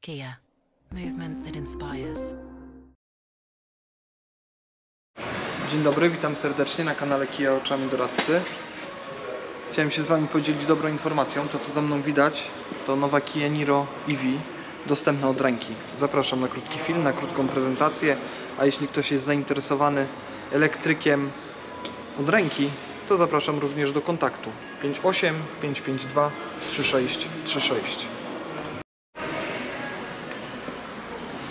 Kia, movement that inspires. Dzień dobry, witam serdecznie na kanale Kia Oczami Doradcy. Chciałem się z Wami podzielić dobrą informacją. To co za mną widać to nowa Kia Niro EV dostępna od ręki. Zapraszam na krótki film, na krótką prezentację, a jeśli ktoś jest zainteresowany elektrykiem od ręki, to zapraszam również do kontaktu 58 552 3636.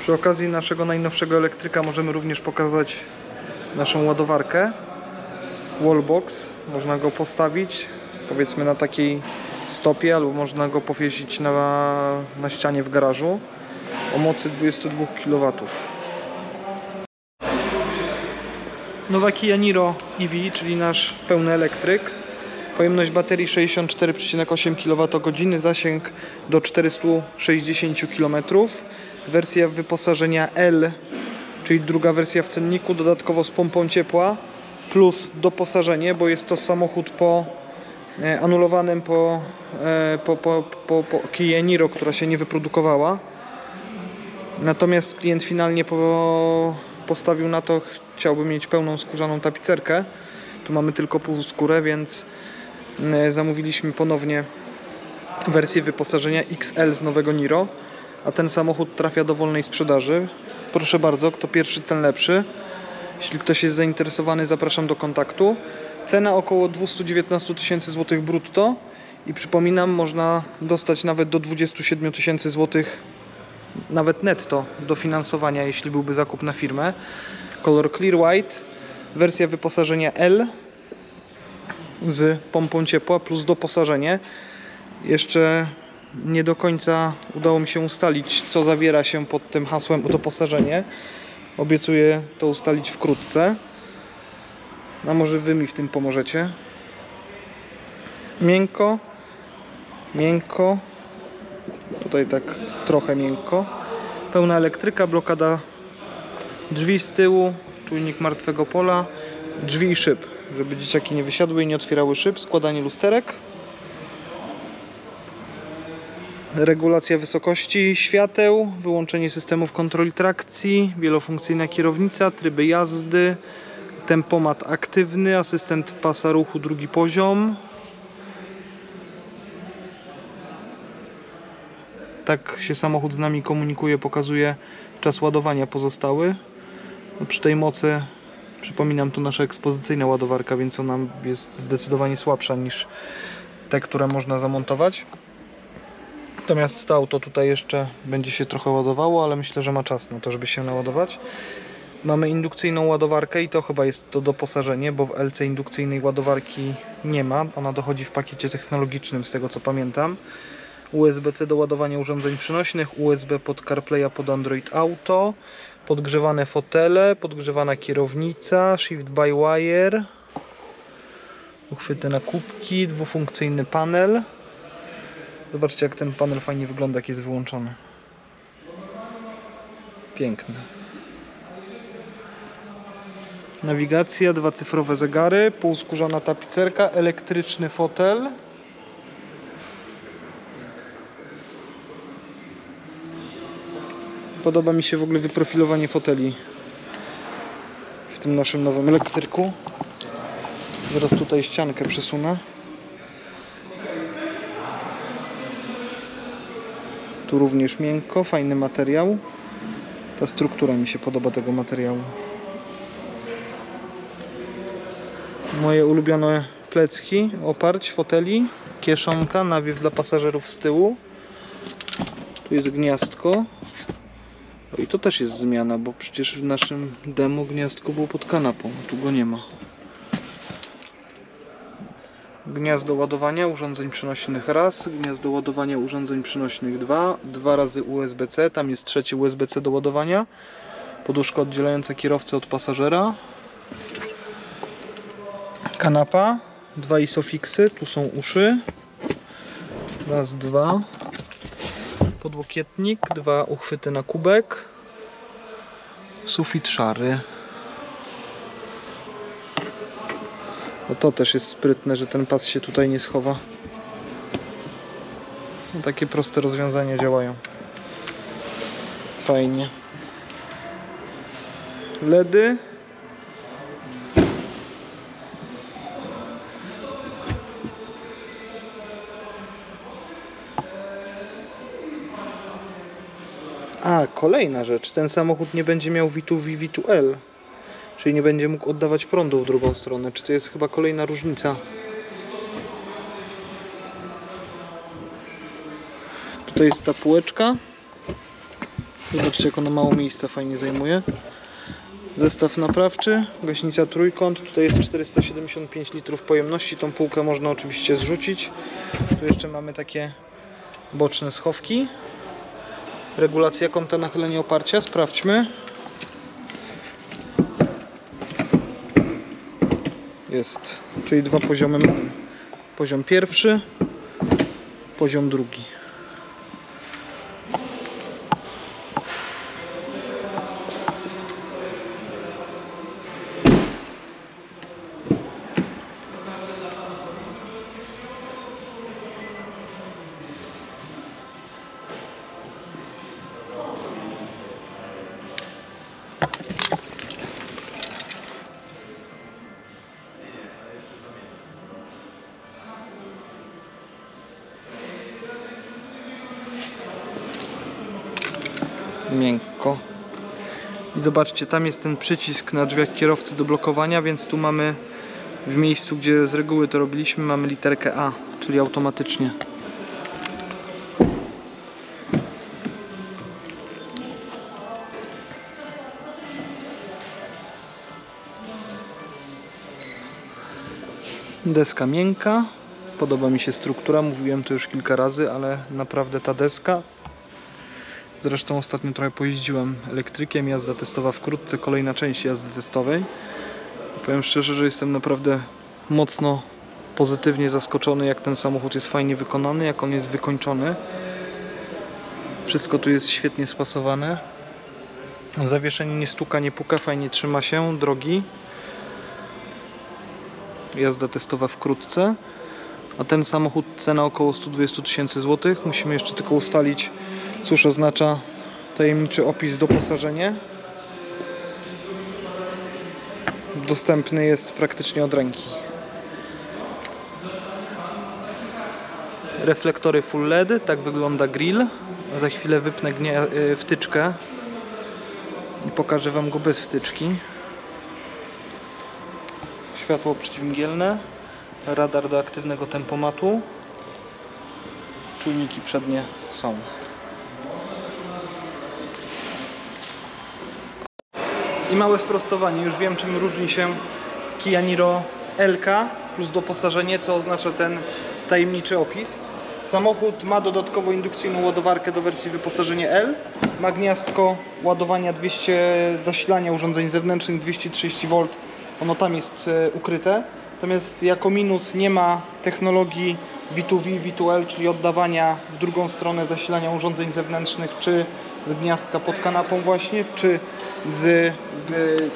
Przy okazji naszego najnowszego elektryka możemy również pokazać naszą ładowarkę. Wallbox można go postawić powiedzmy na takiej stopie albo można go powiesić na, na ścianie w garażu o mocy 22 kW Nowa Kia Niro EV, czyli nasz pełny elektryk. Pojemność baterii 64,8 kWh, zasięg do 460 km wersja wyposażenia L czyli druga wersja w cenniku, dodatkowo z pompą ciepła plus doposażenie, bo jest to samochód po e, anulowanym po, e, po, po, po, po Niro, która się nie wyprodukowała. Natomiast klient finalnie po, postawił na to, chciałby mieć pełną skórzaną tapicerkę. Tu mamy tylko półskórę, więc e, zamówiliśmy ponownie wersję wyposażenia XL z nowego Niro, a ten samochód trafia do wolnej sprzedaży proszę bardzo, kto pierwszy, ten lepszy. Jeśli ktoś jest zainteresowany, zapraszam do kontaktu. Cena około 219 tysięcy złotych brutto i przypominam, można dostać nawet do 27 tysięcy złotych nawet netto dofinansowania, jeśli byłby zakup na firmę. Kolor Clear White, wersja wyposażenia L z pompą ciepła plus doposażenie. Jeszcze nie do końca udało mi się ustalić, co zawiera się pod tym hasłem doposażenie. Obiecuję to ustalić wkrótce. A może Wy mi w tym pomożecie. Miękko, miękko, tutaj tak trochę miękko. Pełna elektryka, blokada drzwi z tyłu, czujnik martwego pola, drzwi i szyb, żeby dzieciaki nie wysiadły i nie otwierały szyb, składanie lusterek regulacja wysokości świateł, wyłączenie systemów kontroli trakcji, wielofunkcyjna kierownica, tryby jazdy, tempomat aktywny, asystent pasa ruchu drugi poziom. Tak się samochód z nami komunikuje, pokazuje czas ładowania pozostały. No przy tej mocy, przypominam, to nasza ekspozycyjna ładowarka, więc ona jest zdecydowanie słabsza niż te, które można zamontować. Natomiast to auto tutaj jeszcze będzie się trochę ładowało, ale myślę, że ma czas na to, żeby się naładować. Mamy indukcyjną ładowarkę i to chyba jest to doposażenie, bo w LC indukcyjnej ładowarki nie ma. Ona dochodzi w pakiecie technologicznym, z tego co pamiętam. USB-C do ładowania urządzeń przynośnych, USB pod CarPlaya pod Android Auto, podgrzewane fotele, podgrzewana kierownica, Shift by Wire, uchwyty na kubki, dwufunkcyjny panel. Zobaczcie jak ten panel fajnie wygląda, jak jest wyłączony. Piękny. Nawigacja, dwa cyfrowe zegary, półskórzana tapicerka, elektryczny fotel. Podoba mi się w ogóle wyprofilowanie foteli w tym naszym nowym elektryku. Zaraz tutaj ściankę przesunę. Tu również miękko, fajny materiał. Ta struktura mi się podoba tego materiału. Moje ulubione plecki, oparć, foteli, kieszonka, nawiew dla pasażerów z tyłu. Tu jest gniazdko. O, I to też jest zmiana, bo przecież w naszym demo gniazdko było pod kanapą, tu go nie ma gniazdo ładowania urządzeń przenośnych raz, gniazdo ładowania urządzeń przenośnych dwa, dwa razy USB-C, tam jest trzecie USB-C do ładowania, poduszka oddzielająca kierowcę od pasażera, kanapa, dwa isofixy, tu są uszy, raz, dwa, podłokietnik, dwa uchwyty na kubek, sufit szary. No to też jest sprytne, że ten pas się tutaj nie schowa. No takie proste rozwiązania działają. Fajnie. LEDy. A, kolejna rzecz. Ten samochód nie będzie miał V2V, V2L. Czyli nie będzie mógł oddawać prądu w drugą stronę. Czy to jest chyba kolejna różnica? Tutaj jest ta półeczka. Zobaczcie jak ona mało miejsca fajnie zajmuje. Zestaw naprawczy, gaśnica trójkąt. Tutaj jest 475 litrów pojemności. Tą półkę można oczywiście zrzucić. Tu jeszcze mamy takie boczne schowki. Regulacja kąta nachylenia oparcia. Sprawdźmy. Jest, czyli dwa poziomy mamy. Poziom pierwszy, poziom drugi. Miękko. I zobaczcie, tam jest ten przycisk na drzwiach kierowcy do blokowania, więc tu mamy w miejscu, gdzie z reguły to robiliśmy, mamy literkę A, czyli automatycznie. Deska miękka. Podoba mi się struktura, mówiłem to już kilka razy, ale naprawdę ta deska Zresztą ostatnio trochę pojeździłem elektrykiem, jazda testowa wkrótce, kolejna część jazdy testowej. Powiem szczerze, że jestem naprawdę mocno pozytywnie zaskoczony, jak ten samochód jest fajnie wykonany, jak on jest wykończony. Wszystko tu jest świetnie spasowane. Zawieszenie nie stuka, nie puka, fajnie trzyma się, drogi. Jazda testowa wkrótce. A ten samochód cena około 120 tysięcy złotych. Musimy jeszcze tylko ustalić Cóż oznacza tajemniczy opis doposażenie? Dostępny jest praktycznie od ręki. Reflektory full LED, tak wygląda grill. Za chwilę wypnę y, wtyczkę i pokażę Wam go bez wtyczki. Światło przeciwmgielne, radar do aktywnego tempomatu, czujniki przednie są. I małe sprostowanie, już wiem czym różni się Kia Niro LK plus doposażenie, co oznacza ten tajemniczy opis. Samochód ma dodatkowo indukcyjną ładowarkę do wersji wyposażenie L. Ma gniazdko ładowania 200 zasilania urządzeń zewnętrznych 230 V. Ono tam jest e, ukryte. Natomiast jako minus nie ma technologii V2V, V2L, czyli oddawania w drugą stronę zasilania urządzeń zewnętrznych, czy z gniazdka pod kanapą właśnie, czy z y,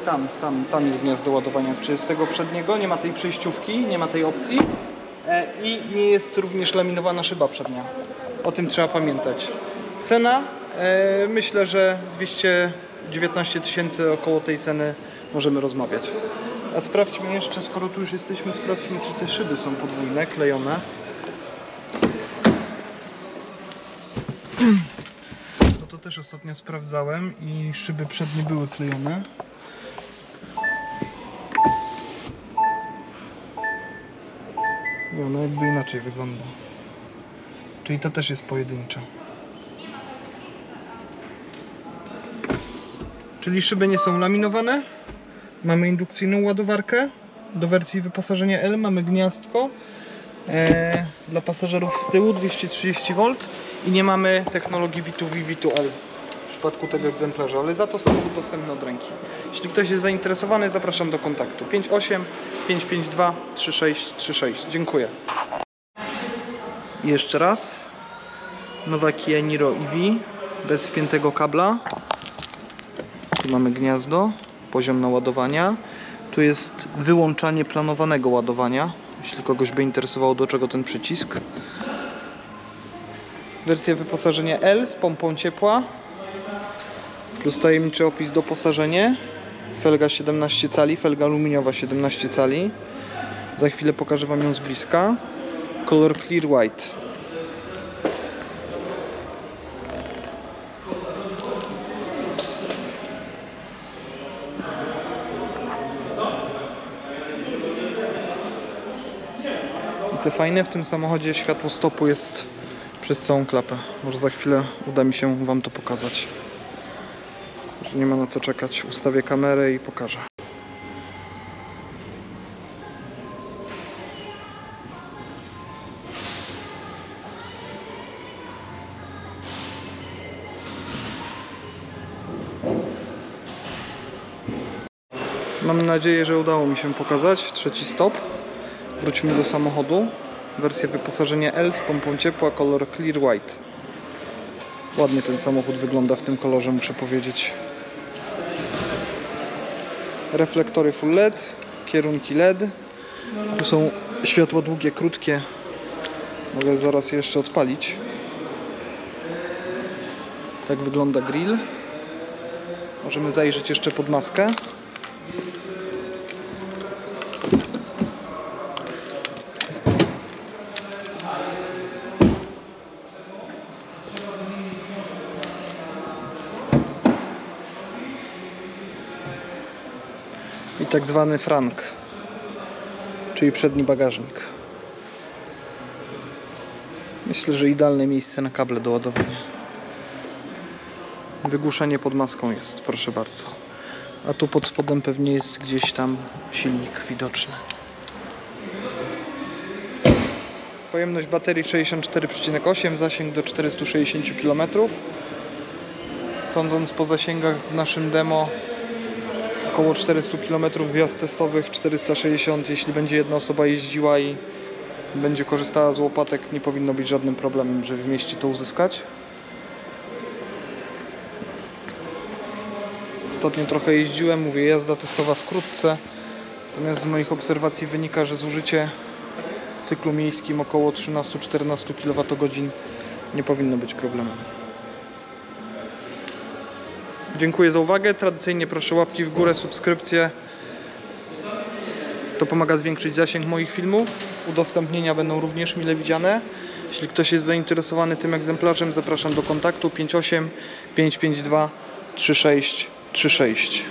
tam, tam, tam jest gniazdo ładowania, czy z tego przedniego, nie ma tej przejściówki, nie ma tej opcji e, i nie jest również laminowana szyba przednia. O tym trzeba pamiętać. Cena, e, myślę, że 219 tysięcy około tej ceny możemy rozmawiać. A sprawdźmy jeszcze, skoro tu już jesteśmy, sprawdźmy, czy te szyby są podwójne, klejone. No to też ostatnio sprawdzałem i szyby przednie były klejone. I ona jakby inaczej wygląda. Czyli to też jest pojedyncza. Czyli szyby nie są laminowane. Mamy indukcyjną ładowarkę do wersji wyposażenia L. Mamy gniazdko e, dla pasażerów z tyłu 230 V i nie mamy technologii V2V, V2L w przypadku tego egzemplarza, ale za to samochód dostępny od ręki. Jeśli ktoś jest zainteresowany, zapraszam do kontaktu 58 552 3636. Dziękuję. I jeszcze raz. Nowa Kia Niro EV bez wpiętego kabla. Tu mamy gniazdo, poziom naładowania. Tu jest wyłączanie planowanego ładowania. Jeśli kogoś by interesowało, do czego ten przycisk. Wersja wyposażenia L z pompą ciepła. Plus tajemniczy opis doposażenie. Felga 17 cali, felga aluminiowa 17 cali. Za chwilę pokażę Wam ją z bliska. Color Clear White. Co fajne, w tym samochodzie światło stopu jest przez całą klapę. Może za chwilę uda mi się Wam to pokazać. Nie ma na co czekać. Ustawię kamerę i pokażę. Mam nadzieję, że udało mi się pokazać. Trzeci stop. Wróćmy do samochodu. Wersja wyposażenia L z pompą ciepła, kolor Clear White. Ładnie ten samochód wygląda w tym kolorze, muszę powiedzieć. Reflektory full LED, kierunki LED. Tu są światła długie, krótkie. Mogę zaraz je jeszcze odpalić. Tak wygląda grill. Możemy zajrzeć jeszcze pod maskę. Tak zwany frank, czyli przedni bagażnik. Myślę, że idealne miejsce na kable do ładowania. Wygłuszenie pod maską jest, proszę bardzo. A tu pod spodem pewnie jest gdzieś tam silnik widoczny. Pojemność baterii 64,8, zasięg do 460 km. Sądząc po zasięgach w naszym demo, około 400 km zjazd testowych, 460 jeśli będzie jedna osoba jeździła i będzie korzystała z łopatek, nie powinno być żadnym problemem, żeby w mieście to uzyskać. Ostatnio trochę jeździłem, mówię jazda testowa wkrótce, natomiast z moich obserwacji wynika, że zużycie w cyklu miejskim około 13-14 kWh nie powinno być problemem. Dziękuję za uwagę. Tradycyjnie proszę łapki w górę, subskrypcje. To pomaga zwiększyć zasięg moich filmów. Udostępnienia będą również mile widziane. Jeśli ktoś jest zainteresowany tym egzemplarzem, zapraszam do kontaktu 58 552 3636.